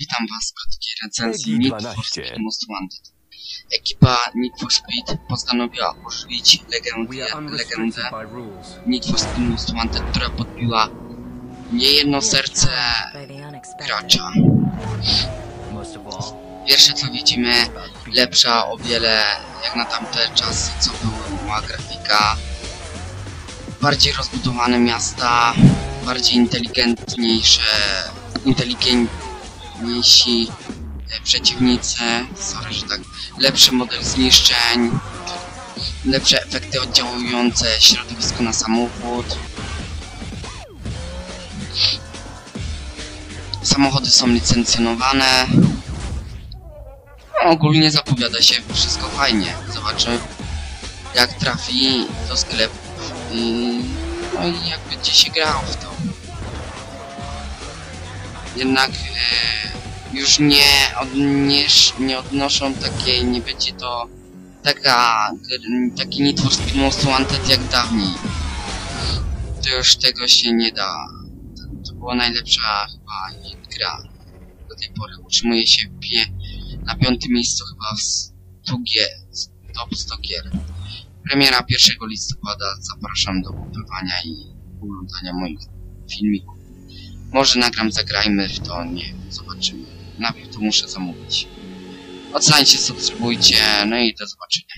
Witam Was w krótkiej recenzji Need for 12. Speed Most Wanted. Ekipa Need for Speed postanowiła ożywić legendę, legendę. Need for Speed Most Wanted, która podbiła niejedno serce gracza. Pierwsze co widzimy, lepsza o wiele jak na tamte czasy, co była grafika. Bardziej rozbudowane miasta, bardziej inteligentniejsze, inteligentniejsi e, przeciwnicy, sorry, że tak, lepszy model zniszczeń, lepsze efekty oddziałujące środowisko na samochód. Samochody są licencjonowane. No, ogólnie zapowiada się wszystko fajnie. Zobaczymy jak trafi do sklepów i no i jak będzie się grało w to. Jednak e, już nie, odniesz, nie odnoszą takiej, nie będzie to taka, taki Need for Speed Most Wanted jak dawniej. To już tego się nie da. To, była najlepsza chyba gra do tej pory. Utrzymuje się pie, na piątym miejscu chyba w 100 gier, top 100 gier. Premiera 1 listopada. Zapraszam do kupowania i oglądania moich filmików. Może nagram Zagrajmy w to, nie zobaczymy. Najpierw to muszę zamówić. Oceniajcie, subskrybujcie, no i do zobaczenia.